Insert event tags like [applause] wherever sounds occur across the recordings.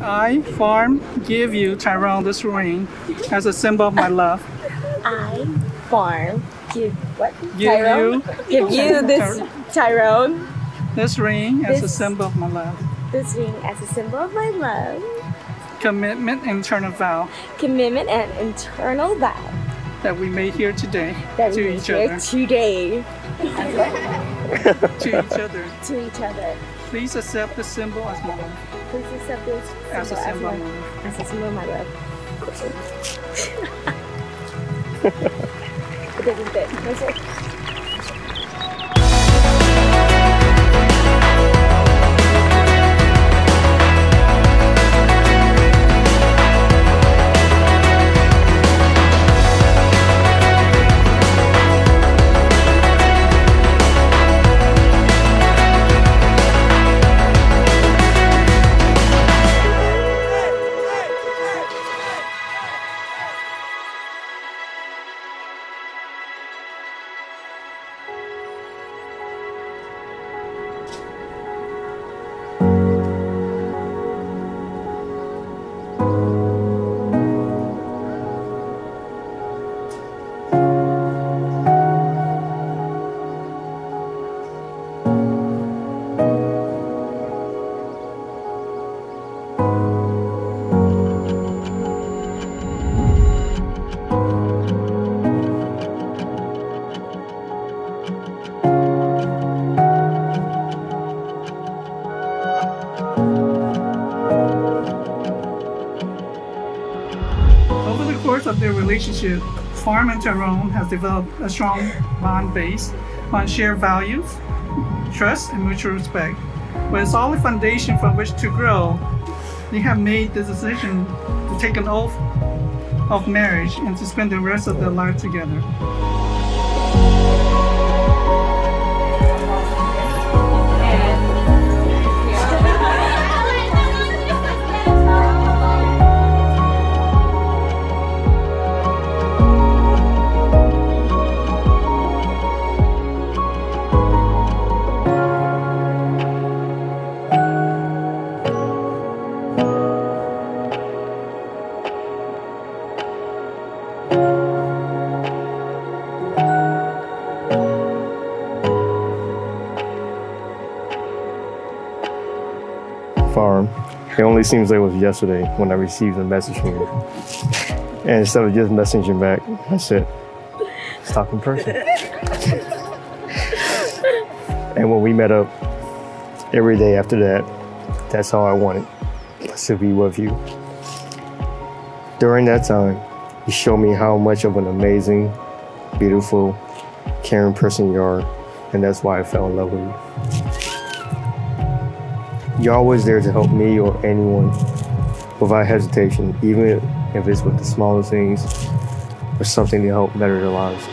I, Farm, give you, Tyrone, this ring as a symbol of my love. I, Farm, give what? Give Tyrone? you Give you this Tyrone, this ring as a symbol of my love. this ring as a symbol of my love, Commitment and eternal vow commitment, and eternal vow that we made here today that to we each share other. today [laughs] [laughs] To each other. to each other. Please accept the symbol as my love. Please accept this As a symbol as, my, as a symbol of my love. [laughs] it doesn't fit. Relationship, Farm and Tyrone has developed a strong bond based on shared values, trust, and mutual respect. With a solid foundation from which to grow, they have made the decision to take an oath of marriage and to spend the rest of their life together. It seems like it was yesterday when I received a message from you. And instead of just messaging back, I said, stop in person. and when we met up every day after that, that's all I wanted to be with you. During that time, you showed me how much of an amazing, beautiful, caring person you are, and that's why I fell in love with you. You're always there to help me or anyone without hesitation, even if it's with the smallest things or something to help better their lives.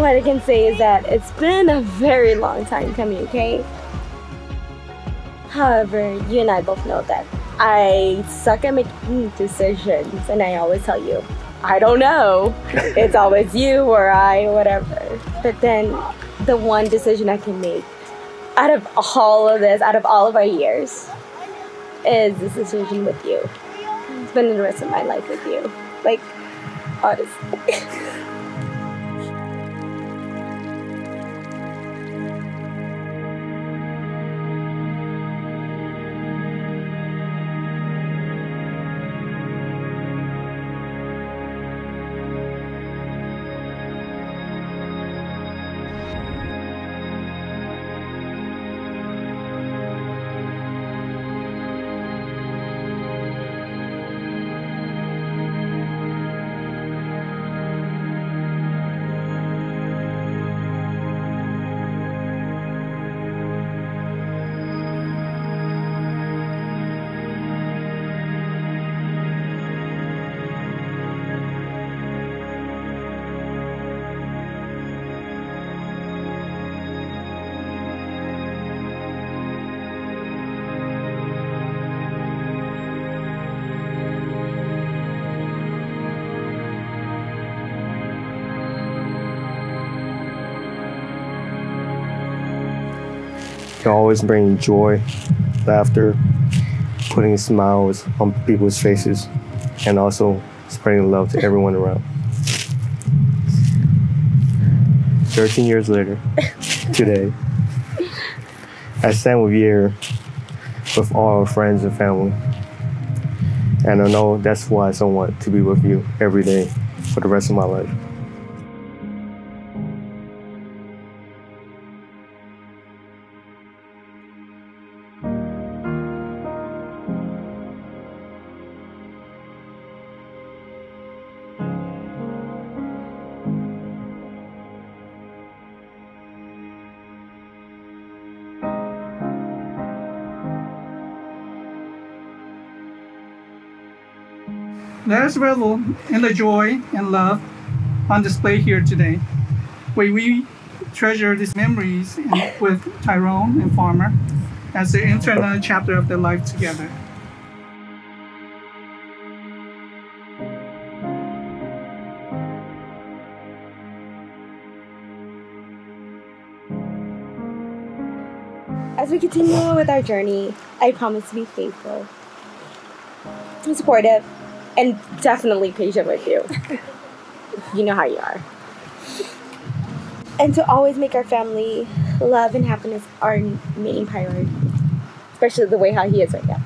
What I can say is that it's been a very long time coming, okay? However, you and I both know that I suck at making decisions, and I always tell you, I don't know. [laughs] it's always you or I or whatever. But then the one decision I can make out of all of this, out of all of our years, is this decision with you. Spending the rest of my life with you. Like, honestly. [laughs] He'll always bring joy, laughter, putting smiles on people's faces, and also spreading love to everyone around. 13 years later, [laughs] today, I stand with you with all our friends and family. And I know that's why I want to be with you every day for the rest of my life. Let us revel in the joy and love on display here today. Where we treasure these memories with Tyrone and Farmer as they enter another chapter of their life together. As we continue with our journey, I promise to be faithful, and supportive, and definitely patient with you. you know how you are. And to always make our family love and happiness our main priority, especially the way how he is right now.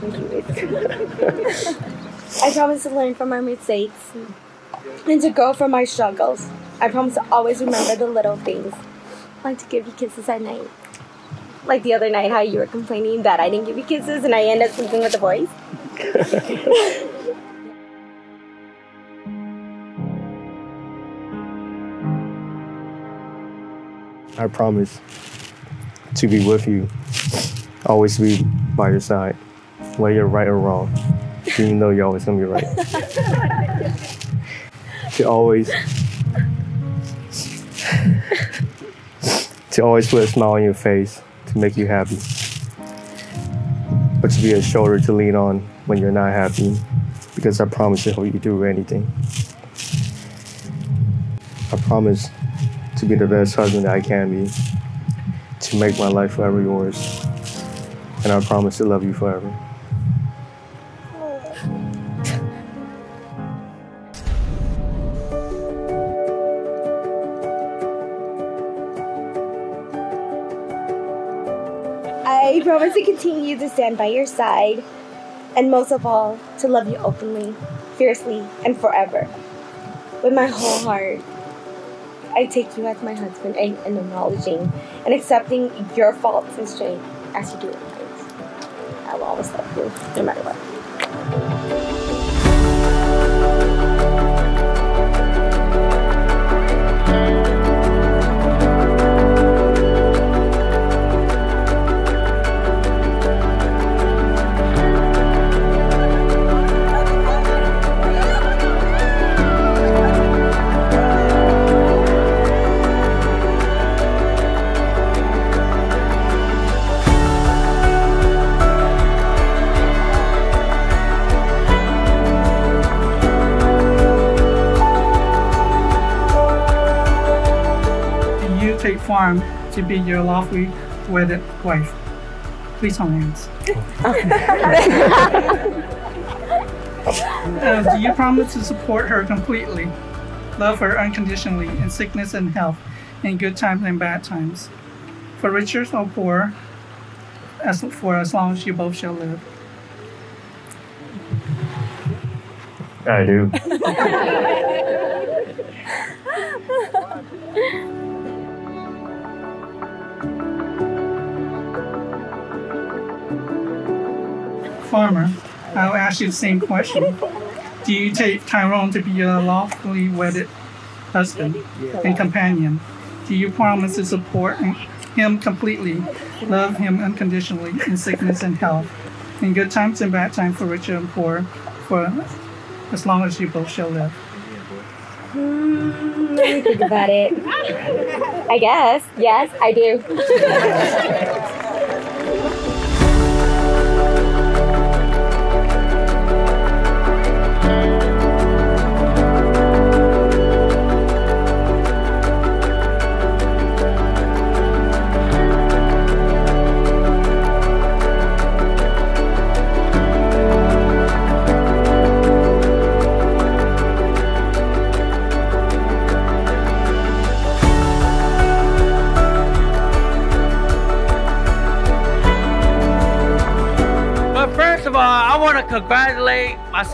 Thank you. I promise to learn from our mistakes and to grow from our struggles. I promise to always remember the little things, like to give you kisses at night. Like the other night, how you were complaining that I didn't give you kisses and I ended up sleeping with the boys. [laughs] I promise to be with you, always be by your side, whether you're right or wrong. You know you're always gonna be right. [laughs] to always to always put a smile on your face to make you happy. But to be a shoulder to lean on when you're not happy, because I promise to help you through anything. I promise to be the best husband that I can be, to make my life forever yours, and I promise to love you forever. I promise to continue to stand by your side, and most of all, to love you openly, fiercely, and forever. With my whole heart, I take you as my husband and, and acknowledging and accepting your faults and strengths as you do it. I will always love you, no matter what. Farm to be your lovely wedded wife? Please hold hands. [laughs] Uh, do you promise to support her completely, love her unconditionally in sickness and health, in good times and bad times, for richer or poor, as for as long as you both shall live? I do. [laughs] Farmer, I'll ask you the same question. Do you take Tyrone to be your lawfully wedded husband and companion? Do you promise to support him completely, love him unconditionally in sickness and health, in good times and bad times for rich and poor, for as long as you both shall live? Hmm, let me think about it. I guess. Yes, I do. [laughs]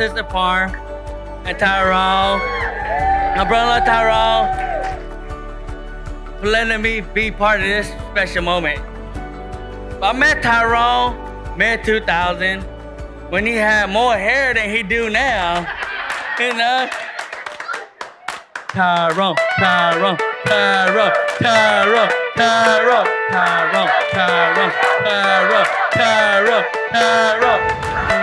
sister Farm and Tyrone, my brother Tyrone, for letting me be part of this special moment. I met Tyrone mid 2000 when he had more hair than he do now. You know? Tyrone, Tyrone, Tyrone, Tyrone, Tyrone, Tyrone, Tyrone, Tyrone, Tyrone, Tyrone.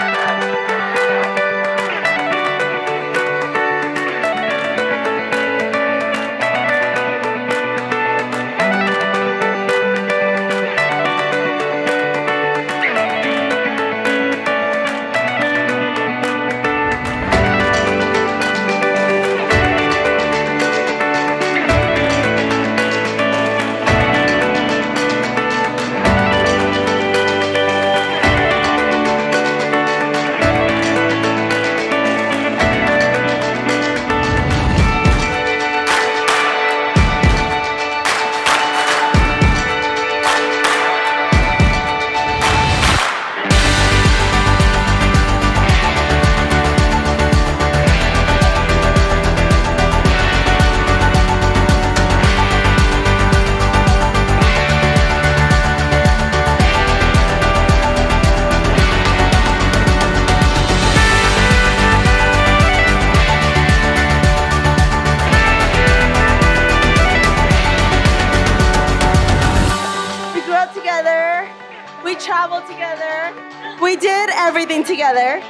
Together.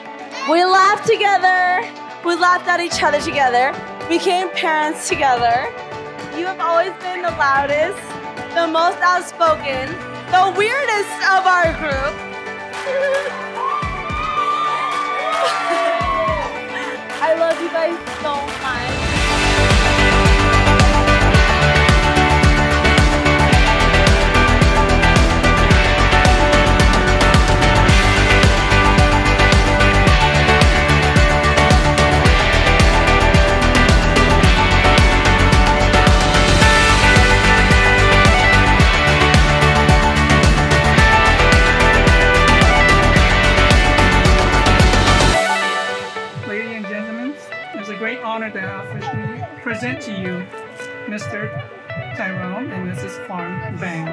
We laughed together. We laughed at each other together. Became parents together. You have always been the loudest, the most outspoken, the weirdest of our group. [laughs] I love you guys so much. Present to you Mr. Tyrone and Mrs. Farm Bang.